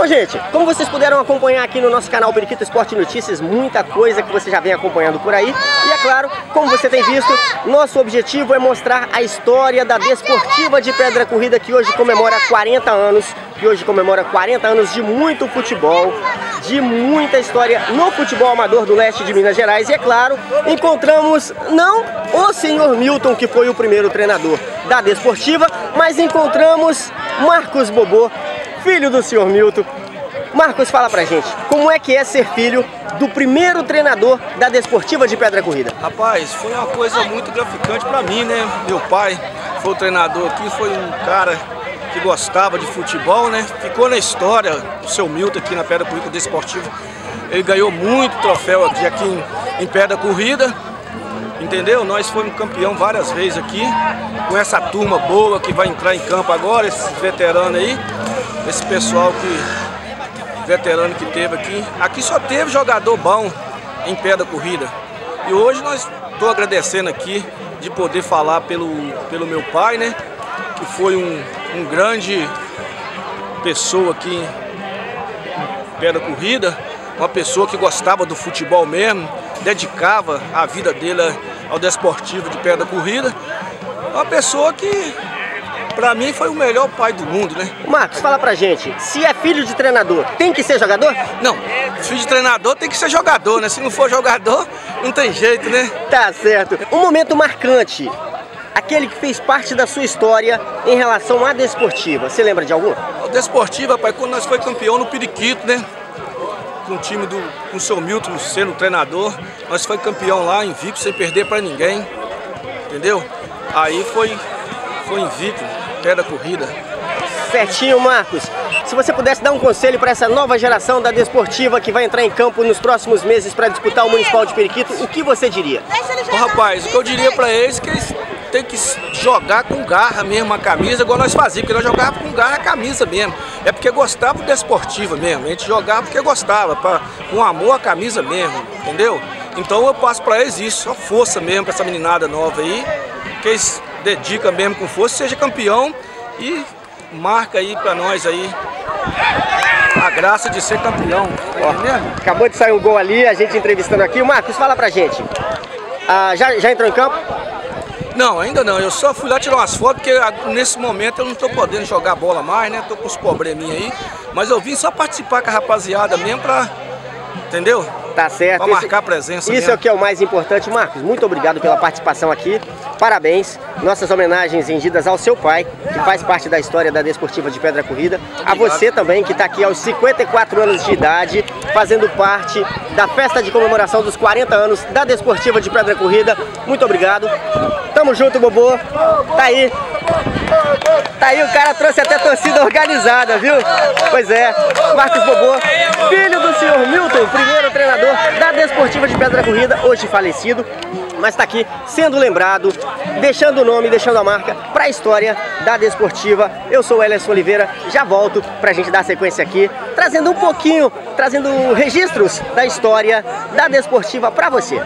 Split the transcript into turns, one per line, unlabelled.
Bom, gente, como vocês puderam acompanhar aqui no nosso canal Periquito Esporte Notícias, muita coisa que você já vem acompanhando por aí. E é claro, como você tem visto, nosso objetivo é mostrar a história da Desportiva de Pedra Corrida, que hoje comemora 40 anos, que hoje comemora 40 anos de muito futebol, de muita história no futebol amador do leste de Minas Gerais. E é claro, encontramos não o senhor Milton, que foi o primeiro treinador da Desportiva, mas encontramos Marcos Bobô, filho do senhor Milton. Marcos, fala pra gente, como é que é ser filho do primeiro treinador da Desportiva de Pedra Corrida?
Rapaz, foi uma coisa muito graficante pra mim, né? Meu pai foi o treinador aqui, foi um cara que gostava de futebol, né? Ficou na história o seu Milton aqui na Pedra Corrida Desportiva. Ele ganhou muito troféu aqui, aqui em, em Pedra Corrida, entendeu? Nós fomos campeão várias vezes aqui, com essa turma boa que vai entrar em campo agora, esses veteranos aí esse pessoal que veterano que teve aqui. Aqui só teve jogador bom em pé da corrida. E hoje nós estou agradecendo aqui de poder falar pelo, pelo meu pai, né? Que foi um, um grande pessoa aqui em pé da corrida, uma pessoa que gostava do futebol mesmo, dedicava a vida dele ao desportivo de pé da corrida. Uma pessoa que Pra mim foi o melhor pai do mundo, né?
Marcos, fala pra gente, se é filho de treinador, tem que ser jogador?
Não, filho de treinador tem que ser jogador, né? Se não for jogador, não tem jeito, né?
Tá certo. Um momento marcante, aquele que fez parte da sua história em relação à desportiva. Você lembra de algum?
A desportiva, pai, quando nós foi campeão no Periquito, né? Com o time do com o seu Milton sendo treinador, nós foi campeão lá invicto sem perder para ninguém. Entendeu? Aí foi foi invicto pé da corrida.
Certinho, Marcos. Se você pudesse dar um conselho para essa nova geração da desportiva que vai entrar em campo nos próximos meses para disputar o Municipal de Periquito, o que você diria?
Oh, rapaz, o que eu diria para eles é que eles têm que jogar com garra mesmo a camisa, igual nós fazíamos, porque nós jogávamos com garra a camisa mesmo. É porque gostava desportiva mesmo, a gente jogava porque gostava, pra, com amor a camisa mesmo, entendeu? Então eu passo para eles isso, só força mesmo para essa meninada nova aí, que eles dedica mesmo com força, seja campeão e marca aí para nós aí a graça de ser campeão.
Ó, acabou de sair um gol ali, a gente entrevistando aqui. O Marcos, fala pra gente. Ah, já, já entrou em campo?
Não, ainda não. Eu só fui lá tirar umas fotos, porque nesse momento eu não estou podendo jogar bola mais, né? Tô com os probleminha aí. Mas eu vim só participar com a rapaziada mesmo pra. Entendeu?
Tá certo.
Pra marcar presença
Isso
mesmo.
é o que é o mais importante. Marcos, muito obrigado pela participação aqui. Parabéns. Nossas homenagens rendidas ao seu pai, que faz parte da história da Desportiva de Pedra Corrida. Obrigado. A você também, que está aqui aos 54 anos de idade, fazendo parte da festa de comemoração dos 40 anos da Desportiva de Pedra Corrida. Muito obrigado. Tamo junto, Bobô. Tá aí. Tá aí, o cara trouxe até torcida organizada, viu? Pois é, Marcos Bobô, filho do senhor Milton, primeiro treinador da Desportiva de Pedra Corrida, hoje falecido, mas está aqui sendo lembrado, deixando o nome, deixando a marca para a história da Desportiva. Eu sou o Elerson Oliveira, já volto para a gente dar sequência aqui, trazendo um pouquinho, trazendo registros da história da Desportiva para você.